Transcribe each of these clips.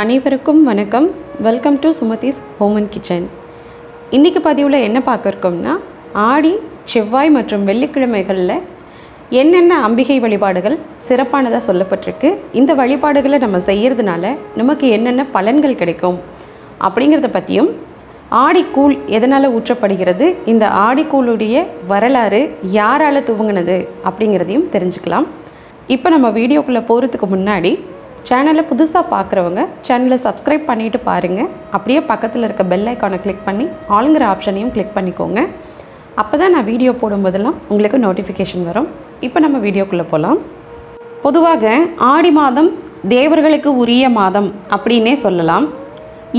அனைவருக்கும் வணக்கம். Welcome to Sumathi's home and kitchen இன்றைக்கி பதிவில் என்ன பார்க்குறோம்னா ஆடி செவ்வாய் மற்றும் வெள்ளிக்கிழமைகளில் என்னென்ன அம்பிகை வழிபாடுகள் சிறப்பானதாக சொல்லப்பட்டிருக்கு இந்த வழிபாடுகளை நம்ம செய்கிறதுனால நமக்கு என்னென்ன பலன்கள் கிடைக்கும் அப்படிங்கிறத பற்றியும் ஆடிக்கூழ் எதனால் ஊற்றப்படுகிறது இந்த ஆடிக்கூழுடைய வரலாறு யாரால் துவங்கினது அப்படிங்கிறதையும் தெரிஞ்சுக்கலாம். இப்போ நம்ம வீடியோக்குள்ளே போகிறதுக்கு முன்னாடி சேனலை புதுசாக பார்க்குறவங்க சேனலை சப்ஸ்கிரைப் பண்ணிவிட்டு பாருங்கள் அப்படியே பக்கத்தில் இருக்க பெல் ஐக்கானை கிளிக் பண்ணி ஆளுங்கிற ஆப்ஷனையும் கிளிக் பண்ணிக்கோங்க. அப்போ தான் நான் வீடியோ போடும்போதெல்லாம் உங்களுக்கு நோட்டிஃபிகேஷன் வரும். இப்போ நம்ம வீடியோக்குள்ளே போகலாம் பொதுவாக ஆடி மாதம் தேவர்களுக்கு உரிய மாதம் அப்படின்னே சொல்லலாம்.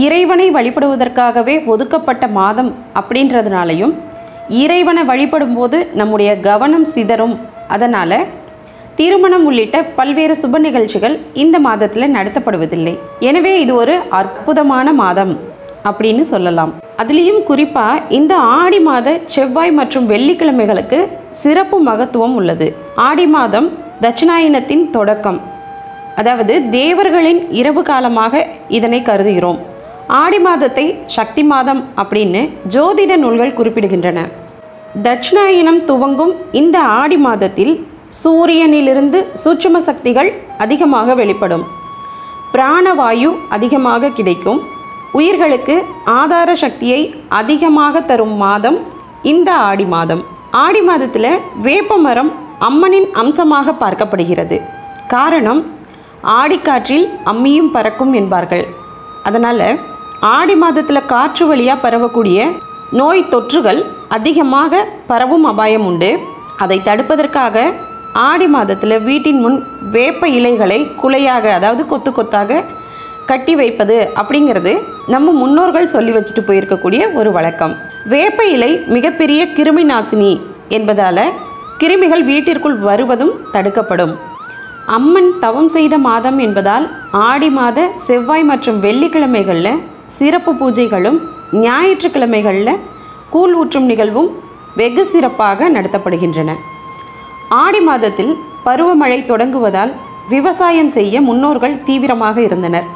இறைவனை வழிபடுவதற்காகவே ஒதுக்கப்பட்ட மாதம் அப்படின்றதுனாலையும் இறைவனை வழிபடும்போது நம்முடைய கவனம் சிதறும். அதனால் திருமணம் உள்ளிட்ட பல்வேறு சுப நிகழ்ச்சிகள் இந்த மாதத்தில் நடத்தப்படுவதில்லை. எனவே இது ஒரு அற்புதமான மாதம் அப்படின்னு சொல்லலாம். அதுலேயும் குறிப்பாக இந்த ஆடி மாத செவ்வாய் மற்றும் வெள்ளிக்கிழமைகளுக்கு சிறப்பு மகத்துவம் உள்ளது. ஆடி மாதம் தட்சிணாயனத்தின் தொடக்கம். அதாவது தேவர்களின் இரவு காலமாக இதனை கருதுகிறோம். ஆடி மாதத்தை சக்தி மாதம் அப்படின்னு ஜோதிட நூல்கள் குறிப்பிடுகின்றன. தட்சிணாயனம் துவங்கும் இந்த ஆடி மாதத்தில் சூரியனிலிருந்து சூட்சும சக்திகள் அதிகமாக வெளிப்படும். பிராணவாயு அதிகமாக கிடைக்கும். உயிர்களுக்கு ஆதார சக்தியை அதிகமாக தரும் மாதம் இந்த ஆடி மாதம். ஆடி மாதத்தில் வேப்ப மரம் அம்மனின் அம்சமாக பார்க்கப்படுகிறது. காரணம் ஆடிக்காற்றில் அம்மியும் பறக்கும் என்பார்கள். அதனால் ஆடி மாதத்தில் காற்று வழியாக பரவக்கூடிய நோய் தொற்றுகள் அதிகமாக பரவும் அபாயம் உண்டு. அதை தடுப்பதற்காக ஆடி மாதத்தில் வீட்டின் முன் வேப்ப இலைகளை குலையாக அதாவது கொத்து கொத்தாக கட்டி வைப்பது அப்படிங்கிறது நம்ம முன்னோர்கள் சொல்லி வச்சுட்டு போயிருக்கக்கூடிய ஒரு வழக்கம். வேப்ப இலை மிகப்பெரிய கிருமி நாசினி என்பதால் கிருமிகள் வீட்டிற்குள் வருவதும் தடுக்கப்படும். அம்மன் தவம் செய்த மாதம் என்பதால் ஆடி மாத செவ்வாய் மற்றும் வெள்ளிக்கிழமைகளில் சிறப்பு பூஜைகளும் ஞாயிற்றுக்கிழமைகளில் கூழ் ஊற்றும் நிகழ்வும் வெகு சிறப்பாக நடத்தப்படுகின்றன. ஆடி மாதத்தில் பருவமழை தொடங்குவதால் விவசாயம் செய்ய முன்னோர்கள் தீவிரமாக இருந்தனர்.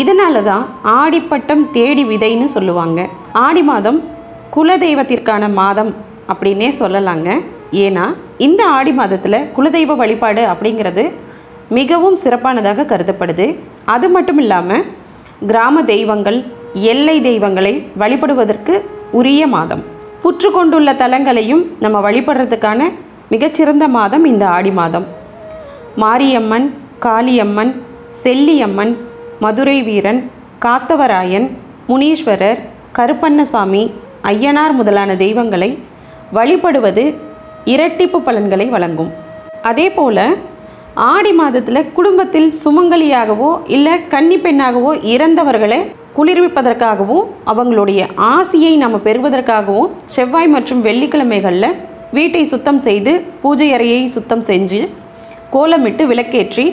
இதனால தான் ஆடிப்பட்டம் தேடி விதைன்னு சொல்லுவாங்க. ஆடி மாதம் குலதெய்வத்திற்கான மாதம் அப்படின்னே சொல்லலாங்க. ஏன்னா இந்த ஆடி மாதத்தில் குலதெய்வ வழிபாடு அப்படிங்கிறது மிகவும் சிறப்பானதாக கருதப்படுது. அது மட்டும் இல்லாமல் கிராம தெய்வங்கள் எல்லை தெய்வங்களை வழிபடுவதற்கு உரிய மாதம். புற்று கொண்டுள்ள தலங்களையும் நம்ம வழிபடுறதுக்கான மிகச்சிறந்த மாதம் இந்த ஆடி மாதம். மாரியம்மன் காளியம்மன் செல்லியம்மன் மதுரை வீரன் காத்தவராயன் முனீஸ்வரர் கருப்பண்ணசாமி ஐயனார் முதலான தெய்வங்களை வழிபடுவது இரட்டிப்பு பலன்களை வழங்கும். அதே போல் ஆடி மாதத்தில் குடும்பத்தில் சுமங்கலியாகவோ இல்லை கன்னி பெண்ணாகவோ இறந்தவர்களை குளிர்விப்பதற்காகவும் அவங்களுடைய ஆசியை நாம் பெறுவதற்காகவும் செவ்வாய் மற்றும் வெள்ளிக்கிழமைகளில் வீட்டை சுத்தம் செய்து பூஜை அறையை சுத்தம் செஞ்சு கோலமிட்டு விளக்கேற்றி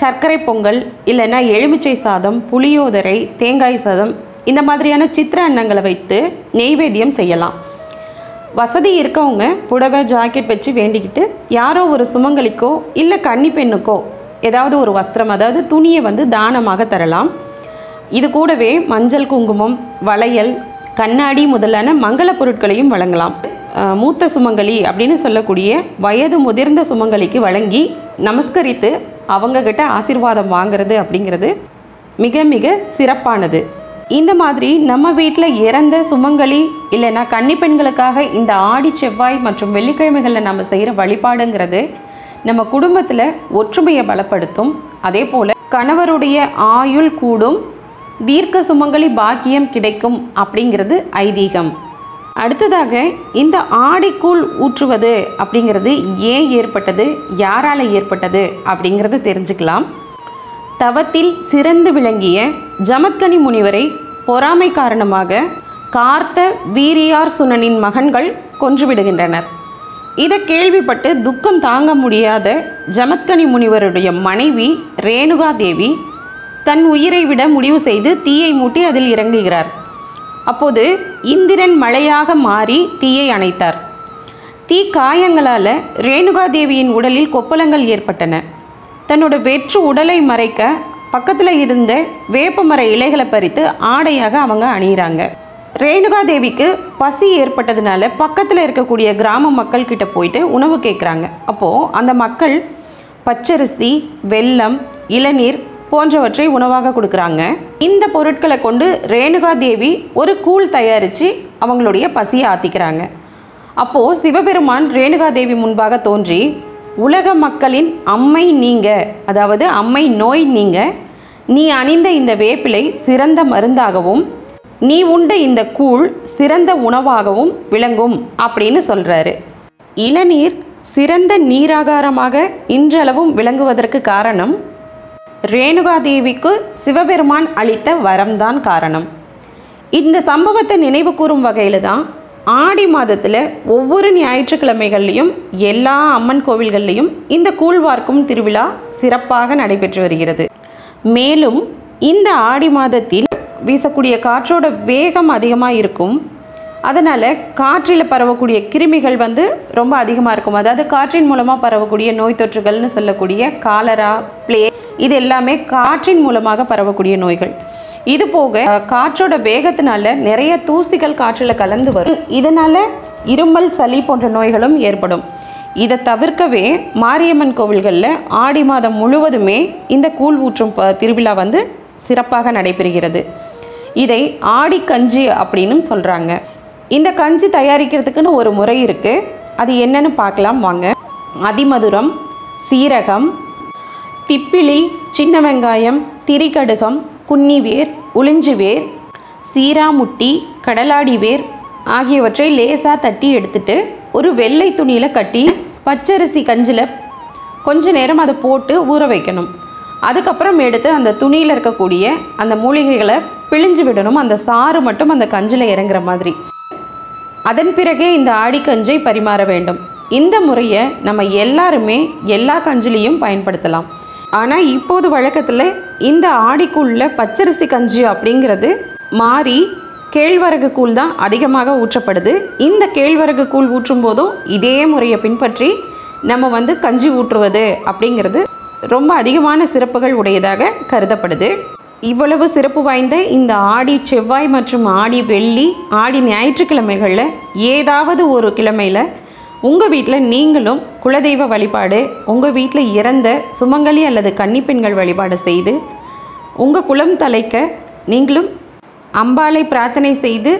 சர்க்கரை பொங்கல் இல்லைன்னா எலுமிச்சை சாதம் புளியோதரை தேங்காய் சாதம் இந்த மாதிரியான சித்திர அன்னங்களை வைத்து நெய்வேத்தியம் செய்யலாம். வசதி இருக்கவங்க புடவை ஜாக்கெட் வச்சு வேண்டிக்கிட்டு யாரோ ஒரு சுமங்கலிக்கோ இல்லை கன்னி பெண்ணுக்கோ ஏதாவது ஒரு வஸ்திரம் அதாவது துணியை வந்து தானமாக தரலாம். இது கூடவே மஞ்சள் குங்குமம் வளையல் கண்ணாடி முதலான மங்கள பொருட்களையும் வழங்கலாம். மூத்த சுமங்கலி அப்படின்னு சொல்லக்கூடிய வயது முதிர்ந்த சுமங்கலிக்கு வழங்கி நமஸ்கரித்து அவங்கக்கிட்ட ஆசீர்வாதம் வாங்கிறது அப்படிங்கிறது மிக மிக சிறப்பானது. இந்த மாதிரி நம்ம வீட்டில் இறந்த சுமங்கலி இல்லைன்னா கன்னி பெண்களுக்காக இந்த ஆடி செவ்வாய் மற்றும் வெள்ளிக்கிழமைகளில் நம்ம செய்கிற வழிபாடுங்கிறது நம்ம குடும்பத்தில் ஒற்றுமையை பலப்படுத்தும். அதே போல் கணவருடைய ஆயுள் கூடும் தீர்க்க சுமங்கலி பாக்கியம் கிடைக்கும் அப்படிங்கிறது ஐதீகம். அடுத்ததாக இந்த ஆடிக்கூழ் ஊற்றுவது அப்படிங்கிறது ஏன் ஏற்பட்டது? யாரால் ஏற்பட்டது? அப்படிங்கிறத தெரிஞ்சுக்கலாம். தவத்தில் சிறந்து விளங்கிய ஜமத்கனி முனிவரை பொறாமை காரணமாக கார்த்த வீரியார் சுனனின் மகன்கள் கொன்றுவிடுகின்றனர். இதை கேள்விப்பட்டு துக்கம் தாங்க முடியாத ஜமத்கனி முனிவருடைய மனைவி ரேணுகா தேவி தன் உயிரை விட முடிவு செய்து தீயை மூட்டி அதில் இறங்குகிறார். அப்போது இந்திரன் மழையாக மாறி தீயை அணைத்தார். தீ காயங்களால் ரேணுகா தேவியின் உடலில் கொப்பளங்கள் ஏற்பட்டன. தன்னோட வெற்று உடலை மறைக்க பக்கத்தில் இருந்த வேப்பமர இலைகளை பறித்து ஆடையாக அவங்க அணியிறாங்க. ரேணுகா தேவிக்கு பசி ஏற்பட்டதுனால பக்கத்தில் இருக்கக்கூடிய கிராம மக்கள் கிட்ட போயிட்டு உணவு கேட்குறாங்க அப்போது அந்த மக்கள் பச்சரிசி வெல்லம் இளநீர் போன்றவற்றை உணவாக கொடுக்குறாங்க. இந்த பொருட்களை கொண்டு ரேணுகா தேவி ஒரு கூழ் தயாரித்து அவங்களுடைய பசியை ஆற்றிக்கிறாங்க அப்போது சிவபெருமான் ரேணுகா தேவி முன்பாக தோன்றி உலக மக்களின் அம்மை நீங்க அதாவது அம்மை நோய் நீங்க நீ அணிந்த இந்த வேப்பிலை சிறந்த மருந்தாகவும் நீ உண்ட இந்த கூழ் சிறந்த உணவாகவும் விளங்கும் அப்படின்னு சொல்கிறாரு இளநீர் சிறந்த நீராகாரமாக இன்றளவும் விளங்குவதற்கு காரணம் ரேணுகாதேவிக்கு சிவபெருமான் அளித்த வரம்தான் காரணம். இந்த சம்பவத்தை நினைவு கூறும் வகையில் தான் ஆடி மாதத்தில் ஒவ்வொரு ஞாயிற்றுக்கிழமைகள்லையும் எல்லா அம்மன் கோவில்கள்லையும் இந்த கூழ்வார்க்கும் திருவிழா சிறப்பாக நடைபெற்று வருகிறது. மேலும் இந்த ஆடி மாதத்தில் வீசக்கூடிய காற்றோட வேகம் அதிகமாக இருக்கும். அதனால் காற்றில் பரவக்கூடிய கிருமிகள் வந்து ரொம்ப அதிகமாக இருக்கும். அதாவது காற்றின் மூலமாக பரவக்கூடிய நோய் தொற்றுகள்னு சொல்லக்கூடிய காலரா பிளே இது எல்லாமே காற்றின் மூலமாக பரவக்கூடிய நோய்கள். இது போக காற்றோட வேகத்தினால நிறைய தூசிகள் காற்றில் கலந்து வரும். இதனால் இருமல் சளி போன்ற நோய்களும் ஏற்படும். இதை தவிர்க்கவே மாரியம்மன் கோவில்களில் ஆடி மாதம் முழுவதுமே இந்த கூழ் ஊற்றும் ப- திருவிழா வந்து சிறப்பாக நடைபெறுகிறது. இதை ஆடி கஞ்சி அப்படின்னும் சொல்கிறாங்க இந்த கஞ்சி தயாரிக்கிறதுக்குன்னு ஒரு முறை இருக்குது அது என்னன்னு பார்க்கலாம் வாங்க. அதிமதுரம் சீரகம் திப்பிலி சின்ன வெங்காயம் திரிகடுகம் குன்னிவேர் உளிஞ்சுவேர் சீராமுட்டி கடலாடி வேர் ஆகியவற்றை லேசாக தட்டி எடுத்துட்டு ஒரு வெள்ளை துணியில் கட்டி பச்சரிசி கஞ்சில் கொஞ்ச நேரம் அதை போட்டு ஊற வைக்கணும். அதுக்கப்புறம் எடுத்து அந்த துணியில் இருக்கக்கூடிய அந்த மூலிகைகளை பிழிஞ்சு விடணும். அந்த சாறு மட்டும் அந்த கஞ்சில் இறங்குற மாதிரி. அதன் பிறகே இந்த ஆடிக்கஞ்சை பரிமாற வேண்டும். இந்த முறையை நம்ம எல்லாருமே எல்லா கஞ்சிலையும் பயன்படுத்தலாம். ஆனால் இப்போது வழக்கத்தில் இந்த ஆடிக்குள்ள பச்சரிசி கஞ்சி அப்படிங்கிறது மாறி கேழ்வரகு கூழ் தான் அதிகமாக ஊற்றப்படுது. இந்த கேழ்வரகு கூழ் ஊற்றும் போதும் இதே முறையை பின்பற்றி நம்ம வந்து கஞ்சி ஊற்றுவது அப்படிங்கிறது ரொம்ப அதிகமான சிறப்புகள் உடையதாக கருதப்படுது. இவ்வளவு சிறப்பு வாய்ந்த இந்த ஆடி செவ்வாய் மற்றும் ஆடி வெள்ளி ஆடி ஞாயிற்றுக்கிழமைகளில் ஏதாவது ஒரு கிழமையில் உங்கள் வீட்டில் நீங்களும் குலதெய்வ வழிபாடு உங்கள் வீட்டில் இறந்த சுமங்கலி அல்லது கன்னிப்பெண்கள் வழிபாடு செய்து உங்கள் குலம் தலைக்க நீங்களும் அம்பாளை பிரார்த்தனை செய்து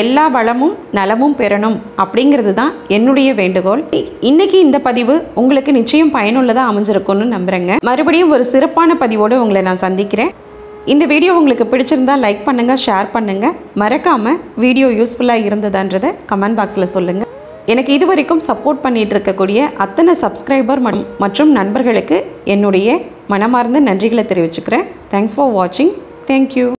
எல்லா வளமும் நலமும் பெறணும் அப்படிங்கிறது தான் என்னுடைய வேண்டுகோள். இன்னைக்கு இந்த பதிவு உங்களுக்கு நிச்சயம் பயனுள்ளதாக அமைஞ்சிருக்கும்னு நம்புகிறேங்க மறுபடியும் ஒரு சிறப்பான பதிவோடு உங்களை நான் சந்திக்கிறேன். இந்த வீடியோ உங்களுக்கு பிடிச்சிருந்தா லைக் பண்ணுங்கள் ஷேர் பண்ணுங்கள் மறக்காமல் வீடியோ யூஸ்ஃபுல்லாக இருந்ததான்றதை கமெண்ட் பாக்ஸில் சொல்லுங்கள் எனக்கு இது வரைக்கும் சப்போர்ட் பண்ணிகிட்டு இருக்கக்கூடிய அத்தனை சப்ஸ்கிரைபர் மற்றும் நண்பர்களுக்கு என்னுடைய மனமார்ந்த நன்றிகளை தெரிவிச்சுக்கிறேன். தேங்க்ஸ் ஃபார் வாட்சிங் தேங்க்யூ